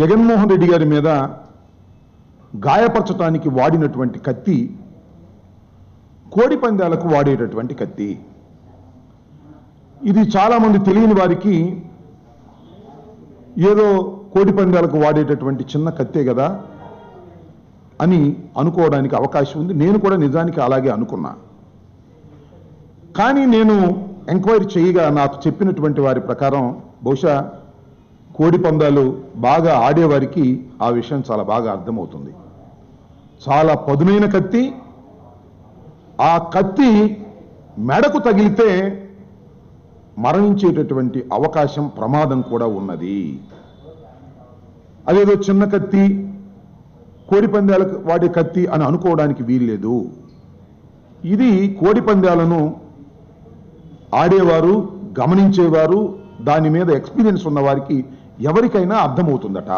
జగన్మోహన్ రెడ్డి గారి మీద గాయపరచటానికి వాడినటువంటి కత్తి కోడి పందాలకు వాడేటటువంటి కత్తి. ఇది చాలామంది తెలియని వారికి ఏదో కోడి పందాలకు వాడేటటువంటి చిన్న కత్తే కదా అని అనుకోవడానికి అవకాశం ఉంది. నేను కూడా నిజానికి అలాగే అనుకున్నా. కానీ నేను ఎంక్వైరీ చేయగా నాకు చెప్పినటువంటి వారి ప్రకారం బహుశా కోడి పందాలు బాగా ఆడేవారికి ఆ విషయం చాలా బాగా అర్థమవుతుంది. చాలా పదునైన కత్తి ఆ కత్తి మెడకు తగిలితే మరణించేటటువంటి అవకాశం ప్రమాదం కూడా ఉన్నది. అదేదో చిన్న కత్తి కోడిపందాలకు వాడే కత్తి అని అనుకోవడానికి వీల్లేదు. ఇది కోడిపందాలను ఆడేవారు గమనించేవారు దాని మీద ఎక్స్పీరియన్స్ ఉన్నవారికి ఎవరికైనా అర్థమవుతుందట.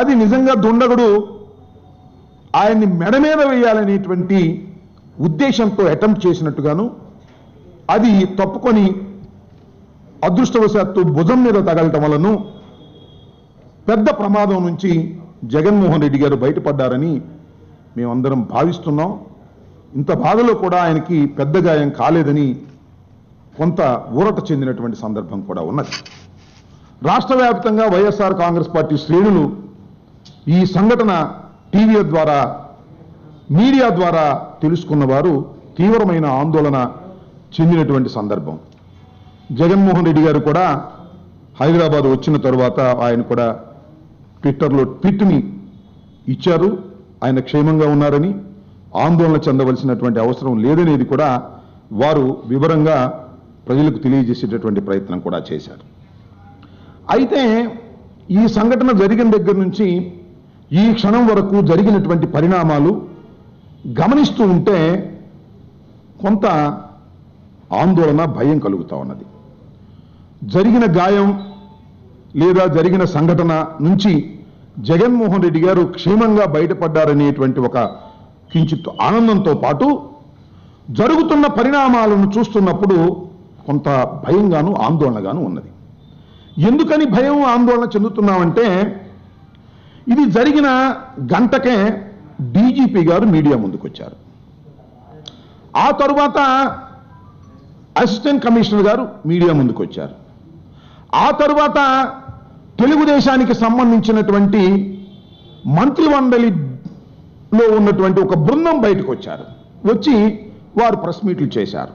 అది నిజంగా దుండగుడు ఆయన్ని మెడ మీద వేయాలనేటువంటి ఉద్దేశంతో అటెంప్ట్ చేసినట్టుగాను అది తప్పుకొని అదృష్టవశాత్తు భుజం మీద తగలటం వలను పెద్ద ప్రమాదం నుంచి జగన్మోహన్ రెడ్డి గారు బయటపడ్డారని మేమందరం భావిస్తున్నాం. ఇంత బాధలో కూడా ఆయనకి పెద్ద గాయం కాలేదని కొంత ఊరట చెందినటువంటి సందర్భం కూడా ఉన్నది. రాష్ట్ర వ్యాప్తంగా వైఎస్ఆర్ కాంగ్రెస్ పార్టీ శ్రేణులు ఈ సంఘటన టీవీ ద్వారా మీడియా ద్వారా తెలుసుకున్న వారు తీవ్రమైన ఆందోళన చెందినటువంటి సందర్భం. జగన్మోహన్ రెడ్డి గారు కూడా హైదరాబాద్ వచ్చిన తరువాత ఆయన కూడా ట్విట్టర్లో ట్విట్ని ఇచ్చారు. ఆయన క్షేమంగా ఉన్నారని ఆందోళన చెందవలసినటువంటి అవసరం లేదనేది కూడా వారు వివరంగా ప్రజలకు తెలియజేసేటటువంటి ప్రయత్నం కూడా చేశారు. అయితే ఈ సంఘటన జరిగిన దగ్గర నుంచి ఈ క్షణం వరకు జరిగినటువంటి పరిణామాలు గమనిస్తూ ఉంటే కొంత ఆందోళన భయం కలుగుతా ఉన్నది. జరిగిన గాయం లేదా జరిగిన సంఘటన నుంచి జగన్మోహన్ రెడ్డి గారు క్షేమంగా బయటపడ్డారనేటువంటి ఒక కించిత్ ఆనందంతో పాటు జరుగుతున్న పరిణామాలను చూస్తున్నప్పుడు కొంత భయంగాను ఆందోళనగాను ఉన్నది. ఎందుకని భయం ఆందోళన చెందుతున్నామంటే ఇది జరిగిన గంటకే డీజీపీ గారు మీడియా ముందుకొచ్చారు. ఆ తరువాత అసిస్టెంట్ కమిషనర్ గారు మీడియా ముందుకొచ్చారు. ఆ తరువాత తెలుగుదేశానికి సంబంధించినటువంటి మంత్రిమండలిలో ఉన్నటువంటి ఒక బృందం బయటకు వచ్చారు వచ్చి వారు ప్రెస్ మీట్లు చేశారు.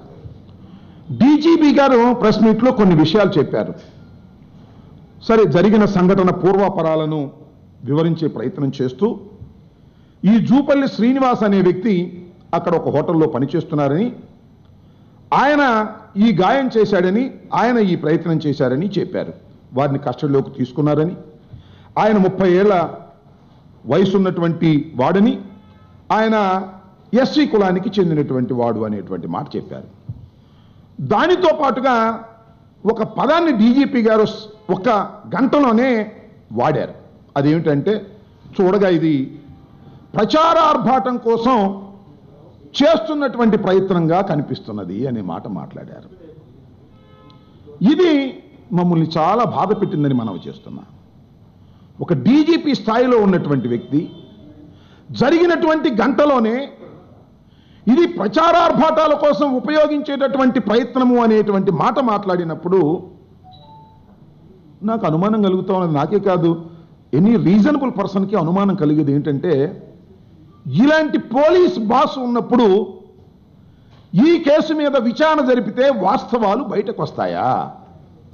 డీజీపీ గారు ప్రెస్ మీట్లో కొన్ని విషయాలు చెప్పారు. సరే జరిగిన సంఘటన పూర్వాపరాలను వివరించే ప్రయత్నం చేస్తూ ఈ జూపల్లి శ్రీనివాస్ అనే వ్యక్తి అక్కడ ఒక హోటల్లో పనిచేస్తున్నారని ఆయన ఈ గాయం చేశాడని ఆయన ఈ ప్రయత్నం చేశారని చెప్పారు. వారిని కస్టడీలోకి తీసుకున్నారని ఆయన ముప్పై ఏళ్ళ వయసున్నటువంటి వాడని ఆయన ఎస్సీ కులానికి చెందినటువంటి వాడు అనేటువంటి మాట చెప్పారు. దానితో పాటుగా ఒక పదాన్ని డీజీపీ గారు ఒక గంటలోనే వాడారు. అదేమిటంటే చూడగా ఇది ప్రచారార్భాటం కోసం చేస్తున్నటువంటి ప్రయత్నంగా కనిపిస్తున్నది అనే మాట మాట్లాడారు. ఇది మమ్మల్ని చాలా బాధ పెట్టిందని మనం చేస్తున్నాం. ఒక డీజీపీ స్థాయిలో ఉన్నటువంటి వ్యక్తి జరిగినటువంటి గంటలోనే ఇది ప్రచారార్భాటాల కోసం ఉపయోగించేటటువంటి ప్రయత్నము అనేటువంటి మాట మాట్లాడినప్పుడు నాకు అనుమానం కలుగుతా ఉన్నది. నాకే కాదు ఎనీ రీజనబుల్ పర్సన్కి అనుమానం కలిగేది ఏంటంటే ఇలాంటి పోలీస్ బాస్ ఉన్నప్పుడు ఈ కేసు మీద విచారణ జరిపితే వాస్తవాలు బయటకు వస్తాయా?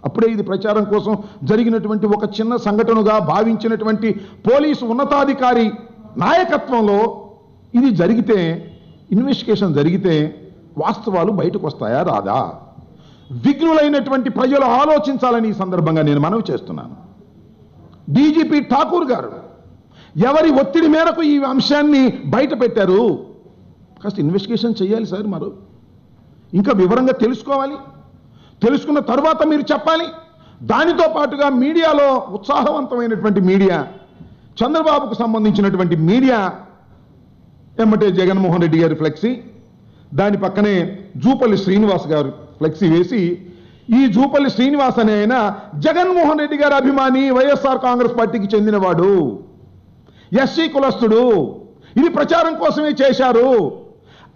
అప్పుడే ఇది ప్రచారం కోసం జరిగినటువంటి ఒక చిన్న సంఘటనగా భావించినటువంటి పోలీసు ఉన్నతాధికారి నాయకత్వంలో ఇది జరిగితే ఇన్వెస్టిగేషన్ జరిగితే వాస్తవాలు బయటకు వస్తాయా రాదా? విఘ్నులైనటువంటి ప్రజలు ఆలోచించాలని ఈ సందర్భంగా నేను మనవి చేస్తున్నాను. డీజీపీ ఠాకూర్ గారు ఎవరి ఒత్తిడి మేరకు ఈ అంశాన్ని బయట పెట్టారు? కాస్త ఇన్వెస్టిగేషన్ చేయాలి సార్ మరో. ఇంకా వివరంగా తెలుసుకోవాలి. తెలుసుకున్న తర్వాత మీరు చెప్పాలి. దానితో పాటుగా మీడియాలో ఉత్సాహవంతమైనటువంటి మీడియా చంద్రబాబుకు సంబంధించినటువంటి మీడియా ఎమ్మటే జగన్మోహన్ రెడ్డి గారి ఫ్లెక్సీ దాని పక్కనే జూపల్లి శ్రీనివాస్ గారు ఫ్లెక్సీ వేసి ఈ జూపల్లి శ్రీనివాస్ అనే ఆయన జగన్మోహన్ రెడ్డి గారి అభిమాని వైఎస్ఆర్ కాంగ్రెస్ పార్టీకి చెందినవాడు. ఎస్సీ కులస్తుడు. ఇది ప్రచారం కోసమే చేశారు.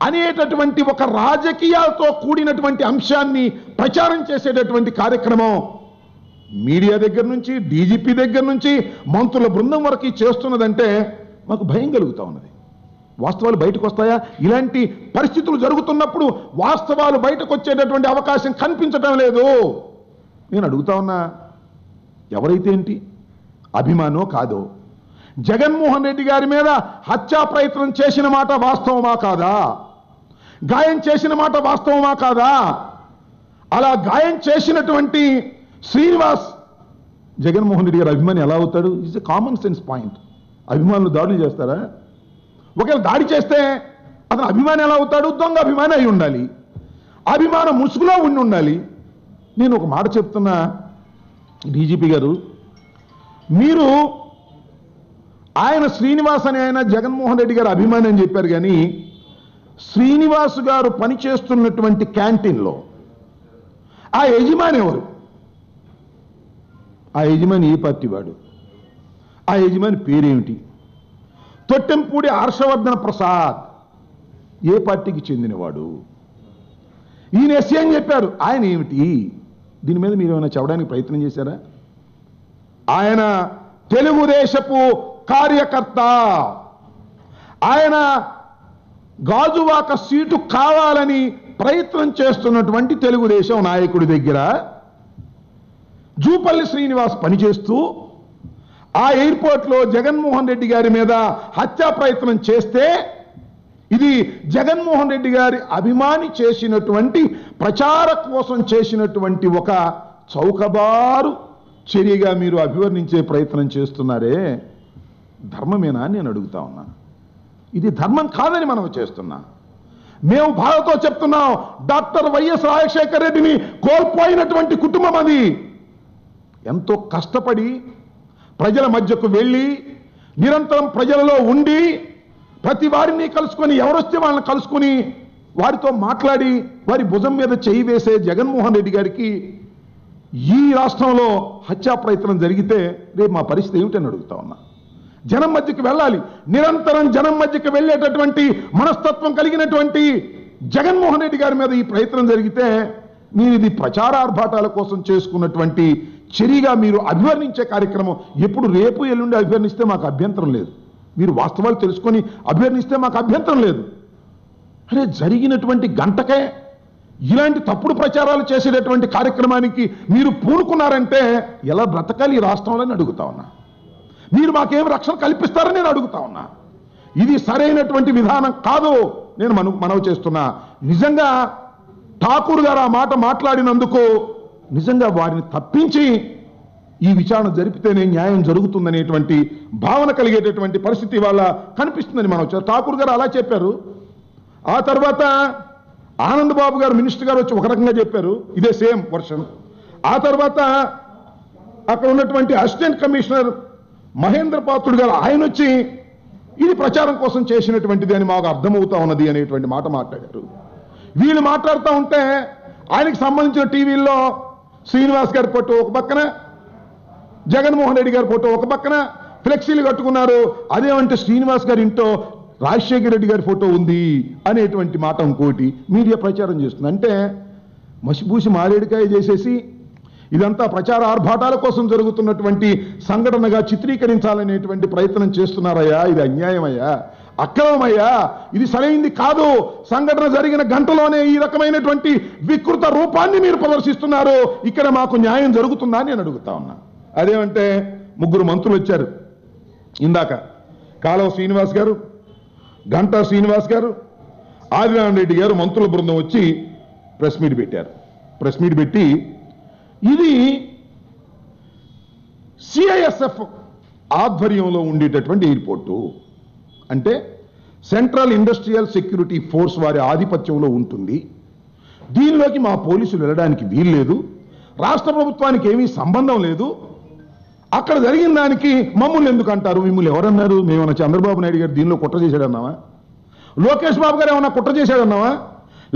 అనేటటువంటి ఒక రాజకీయాలతో కూడినటువంటి అంశాన్ని ప్రచారం చేసేటటువంటి కార్యక్రమం మీడియా దగ్గర నుంచి డీజీపీ దగ్గర నుంచి మంత్రుల బృందం వరకు చేస్తున్నదంటే మాకు భయం కలుగుతా ఉన్నది. వాస్తవాలు బయటకు వస్తాయా ఇలాంటి పరిస్థితులు జరుగుతున్నప్పుడు వాస్తవాలు బయటకు వచ్చేటటువంటి అవకాశం కనిపించటం లేదు. నేను అడుగుతా ఉన్నా ఎవరైతే ఏంటి? అభిమానో కాదో? జగన్మోహన్ రెడ్డి గారి మీద హత్యా ప్రయత్నం చేసిన మాట వాస్తవమా కాదా? గాయం చేసిన మాట వాస్తవమా కాదా? అలా గాయం చేసినటువంటి శ్రీనివాస్ జగన్మోహన్ రెడ్డి గారు అభిమాని ఎలా అవుతాడు? It's a common sense point అభిమానులు దాడులు చేస్తారా? ఒకవేళ దాడి చేస్తే అతను అభిమాని ఎలా అవుతాడు? దొంగ అభిమాని అయి ఉండాలి. అభిమానం ముసుగులో ఉండి ఉండాలి. నేను ఒక మాట చెప్తున్నా డీజీపీ గారు. మీరు ఆయన శ్రీనివాస్ అని ఆయన జగన్మోహన్ రెడ్డి గారు అభిమాని అని చెప్పారు కానీ శ్రీనివాస్ గారు పనిచేస్తున్నటువంటి క్యాంటీన్లో ఆ యజమాని ఎవరు? ఆ యజమాని ఏ పార్టీ వాడు? ఆ యజమాని పేరేమిటి? తొట్టెంపూడి హర్షవర్ధన ప్రసాద్ ఏ పార్టీకి చెందినవాడు? ఈయన ఎస్సీ అని చెప్పారు. ఆయన ఏమిటి? దీని మీద మీరు ఏమైనా చెప్పడానికి ప్రయత్నం చేశారా? ఆయన తెలుగుదేశపు కార్యకర్త. ఆయన గాజువాక సీటు కావాలని ప్రయత్నం చేస్తున్నటువంటి తెలుగుదేశం నాయకుడి దగ్గర జూపల్లి శ్రీనివాస్ పనిచేస్తూ ఆ ఎయిర్పోర్ట్లో జగన్మోహన్ రెడ్డి గారి మీద హత్యా ప్రయత్నం చేస్తే ఇది జగన్మోహన్ రెడ్డి గారి అభిమాని చేసినటువంటి ప్రచార కోసం చేసినటువంటి ఒక చౌకబారు చర్యగా మీరు అభివర్ణించే ప్రయత్నం చేస్తున్నారే ధర్మమేనా అని నేను అడుగుతా ఉన్నా. ఇది ధర్మం కాదని మనం చేస్తున్నా. మేము బాధతో చెప్తున్నాం డాక్టర్ వైఎస్ రాజశేఖర రెడ్డిని కోల్పోయినటువంటి కుటుంబం అది. ఎంతో కష్టపడి ప్రజల మధ్యకు వెళ్ళి నిరంతరం ప్రజలలో ఉండి ప్రతి వారిని కలుసుకొని ఎవరొస్తే వాళ్ళని కలుసుకొని వారితో మాట్లాడి వారి భుజం మీద చేయి వేసే జగన్మోహన్ రెడ్డి గారికి ఈ రాష్ట్రంలో హత్యా ప్రయత్నం జరిగితే రేపు మా పరిస్థితి ఏమిటని అడుగుతా ఉన్నా. జనం మధ్యకి వెళ్ళాలి. నిరంతరం జనం మధ్యకి వెళ్ళేటటువంటి మనస్తత్వం కలిగినటువంటి జగన్మోహన్ రెడ్డి గారి మీద ఈ ప్రయత్నం జరిగితే మీరు ఇది ప్రచారార్భాటాల కోసం చేసుకున్నటువంటి చర్యగా మీరు అభివర్ణించే కార్యక్రమం ఎప్పుడు రేపు ఎల్లుండి అభివర్ణిస్తే మాకు అభ్యంతరం లేదు. మీరు వాస్తవాలు తెలుసుకొని అభ్యర్థిస్తే మాకు అభ్యంతరం లేదు. అరే జరిగినటువంటి గంటకే ఇలాంటి తప్పుడు ప్రచారాలు చేసేటటువంటి కార్యక్రమానికి మీరు పూనుకున్నారంటే ఎలా బ్రతకాలి ఈ రాష్ట్రంలో అని అడుగుతా ఉన్నా. మీరు మాకేం రక్షణ కల్పిస్తారని నేను అడుగుతా ఉన్నా. ఇది సరైనటువంటి విధానం కాదు నేను మనవి చేస్తున్నా. నిజంగా ఠాకూర్ గారు ఆ మాట మాట్లాడినందుకు నిజంగా వారిని తప్పించి ఈ విచారణ జరిపితేనే న్యాయం జరుగుతుందనేటువంటి భావన కలిగేటటువంటి పరిస్థితి వాళ్ళ కనిపిస్తుందని మనం వచ్చారు ఠాకూర్ గారు అలా చెప్పారు. ఆ తర్వాత ఆనంద్ బాబు గారు మినిస్టర్ గారు వచ్చి ఒక రకంగా చెప్పారు. ఇదే సేమ్ వర్షన్. ఆ తర్వాత అక్కడ ఉన్నటువంటి అసిస్టెంట్ కమిషనర్ మహేంద్ర పాత్రుడు గారు ఆయన వచ్చి ఇది ప్రచారం కోసం చేసినటువంటిది అని మాకు అర్థమవుతా ఉన్నది అనేటువంటి మాట మాట్లాడారు. వీళ్ళు మాట్లాడుతూ ఉంటే ఆయనకి సంబంధించిన టీవీల్లో శ్రీనివాస్ గారి ఫోటో ఒక పక్కన జగన్మోహన్ రెడ్డి గారి ఫోటో ఒక పక్కన ఫ్లెక్సీలు కట్టుకున్నారు. అదేమంటే శ్రీనివాస్ గారి ఇంట్లో రాజశేఖర రెడ్డి గారి ఫోటో ఉంది అనేటువంటి మాట ఇంకోటి మీడియా ప్రచారం చేస్తుంది. అంటే మసిపూసి మారేడికాయ చేసేసి ఇదంతా ప్రచార ఆర్భాటాల కోసం జరుగుతున్నటువంటి సంఘటనగా చిత్రీకరించాలనేటువంటి ప్రయత్నం చేస్తున్నారయ్యా. ఇది అన్యాయమయ్యా. అక్రమమయ్యా ఇది సరైంది కాదు. సంఘటన జరిగిన గంటలోనే ఈ రకమైనటువంటి వికృత రూపాన్ని మీరు ప్రదర్శిస్తున్నారు. ఇక్కడ మాకు న్యాయం జరుగుతుందా అని నేను అడుగుతా ఉన్నా. అదేమంటే ముగ్గురు మంత్రులు వచ్చారు. ఇందాక కాలవ శ్రీనివాస్ గారు గంటా శ్రీనివాస్ గారు ఆదినారాయణ రెడ్డి గారు మంత్రుల బృందం వచ్చి ప్రెస్ మీట్ పెట్టారు. ప్రెస్ మీట్ పెట్టి ఇది సిఐఎస్ఎఫ్ ఆధ్వర్యంలో ఉండేటటువంటి ఎయిర్పోర్టు. అంటే సెంట్రల్ ఇండస్ట్రియల్ సెక్యూరిటీ ఫోర్స్ వారి ఆధిపత్యంలో ఉంటుంది. దీనిలోకి మా పోలీసులు వెళ్ళడానికి వీల్లేదు. రాష్ట్ర ప్రభుత్వానికి ఏమీ సంబంధం లేదు. అక్కడ జరిగిన దానికి మమ్మల్ని ఎందుకు అంటారు? మిమ్మల్ని ఎవరన్నారు? మేమన్నా చంద్రబాబు నాయుడు గారు దీనిలో కుట్ర చేశాడన్నావా? లోకేష్ బాబు గారు ఏమన్నా కుట్ర చేశాడన్నావా?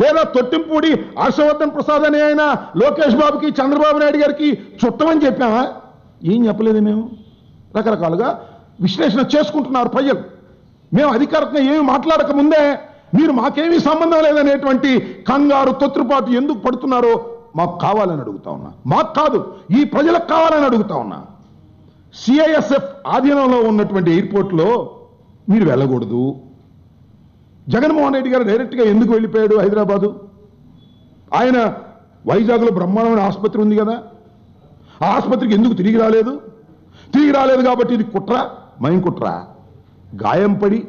లేదా తొట్టింపూడి హర్షవర్ధన్ ప్రసాద్ అనే ఆయన లోకేష్ బాబుకి చంద్రబాబు నాయుడు గారికి చుట్టమని చెప్పామా ఏం చెప్పలేదు మేము? రకరకాలుగా విశ్లేషణ చేసుకుంటున్నారు ప్రజలు. మేము అధికారికంగా ఏమి మాట్లాడక ముందే మీరు మాకేమీ సంబంధం లేదనేటువంటి కంగారు తొత్తుపాటు ఎందుకు పడుతున్నారో మాకు కావాలని అడుగుతా ఉన్నా. మాకు కాదు ఈ ప్రజలకు కావాలని అడుగుతా ఉన్నా. సిఐఎస్ఎఫ్ ఆధీనంలో ఉన్నటువంటి ఎయిర్పోర్ట్లో మీరు వెళ్ళకూడదు. జగన్మోహన్ రెడ్డి గారు డైరెక్ట్గా ఎందుకు వెళ్ళిపోయాడు హైదరాబాదు? ఆయన వైజాగ్లో బ్రహ్మాండమైన ఆసుపత్రి ఉంది కదా. ఆ ఆసుపత్రికి ఎందుకు తిరిగి రాలేదు? తిరిగి రాలేదు కాబట్టి ఇది కుట్ర మయం కుట్ర గాయం పడి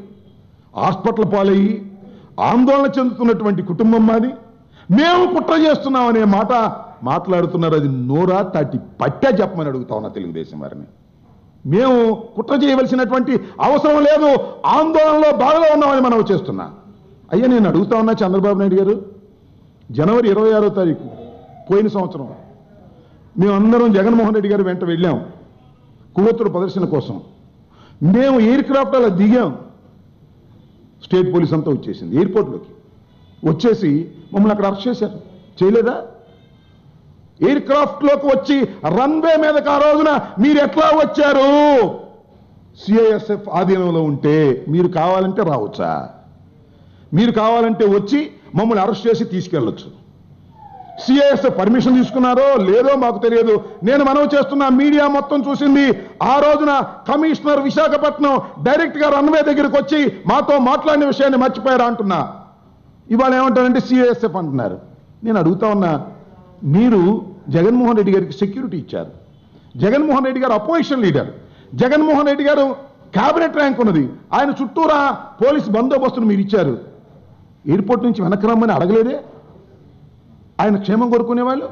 హాస్పిటల్ పాలయ్యి ఆందోళన చెందుతున్నటువంటి కుటుంబం మాది. మేము కుట్ర చేస్తున్నామనే మాట మాట్లాడుతున్నారు. అది నోరా తాటి పట్టా చెప్పమని అడుగుతా ఉన్నా తెలుగుదేశం వారిని. మేము కుట్ర చేయవలసినటువంటి అవసరం లేదు. ఆందోళనలో బాధలో ఉన్నామని మనం చేస్తున్నా. అయ్యా నేను అడుగుతా ఉన్నా చంద్రబాబు నాయుడు గారు జనవరి ఇరవై ఆరో తారీఖు పోయిన సంవత్సరం మేమందరం జగన్మోహన్ రెడ్డి గారు వెంట వెళ్ళాం. కొవ్వొత్తుల ప్రదర్శన కోసం. మేము ఎయిర్ క్రాఫ్ట్ అలా దిగాం. స్టేట్ పోలీస్ అంతా వచ్చేసింది ఎయిర్పోర్ట్లోకి. వచ్చేసి మమ్మల్ని అక్కడ అరెస్ట్ చేశారు. చేయలేదా? ఎయిర్ క్రాఫ్ట్లోకి వచ్చి రన్వే మీదకి ఆ రోజున మీరు ఎట్లా వచ్చారు? సిఐఎస్ఎఫ్ ఆధీనంలో ఉంటే మీరు కావాలంటే రావచ్చా? మీరు కావాలంటే వచ్చి మమ్మల్ని అరెస్ట్ చేసి తీసుకెళ్ళొచ్చు. సిఐఎస్ పర్మిషన్ తీసుకున్నారో లేదో మాకు తెలియదు. నేను మనవి చేస్తున్న మీడియా మొత్తం చూసింది. ఆ రోజున కమిషనర్ విశాఖపట్నం డైరెక్ట్గా రన్వే దగ్గరికి వచ్చి మాతో మాట్లాడిన విషయాన్ని మర్చిపోయారా అంటున్నా. ఇవాళ ఏమంటారంటే సిఐఎస్ఎఫ్ అంటున్నారు. నేను అడుగుతా ఉన్నా మీరు జగన్మోహన్ రెడ్డి గారికి సెక్యూరిటీ ఇచ్చారు. జగన్మోహన్ రెడ్డి గారు అపోజిషన్ లీడర్ జగన్మోహన్ రెడ్డి గారు క్యాబినెట్ ర్యాంక్ ఉన్నది. ఆయన చుట్టూరా పోలీస్ బందోబస్తును మీరు ఇచ్చారు. ఎయిర్పోర్ట్ నుంచి వెనక్కి రమ్మని అడగలేదే? ఆయన క్షేమం కోరుకునేవాళ్ళు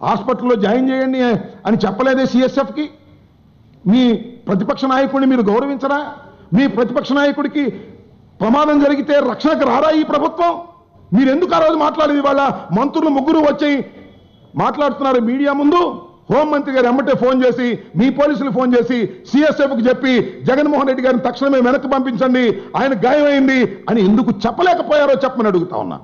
హాస్పిటల్లో జాయిన్ చేయండి అని చెప్పలేదే సిఎస్ఎఫ్కి మీ ప్రతిపక్ష నాయకుడిని మీరు గౌరవించరా? మీ ప్రతిపక్ష నాయకుడికి ప్రమాదం జరిగితే రక్షణకు రారా ఈ ప్రభుత్వం? మీరు ఎందుకు ఆ రోజు మాట్లాడేది? వాళ్ళ మంత్రులు ముగ్గురు వచ్చి మాట్లాడుతున్నారు మీడియా ముందు. హోంమంత్రి గారు ఎమ్మటే ఫోన్ చేసి మీ పోలీసులు ఫోన్ చేసి సిఎస్ఎఫ్కి చెప్పి జగన్మోహన్ రెడ్డి గారిని తక్షణమే వెనక్కి పంపించండి ఆయన గాయమైంది అని ఎందుకు చెప్పలేకపోయారో చెప్పమని అడుగుతా ఉన్నా.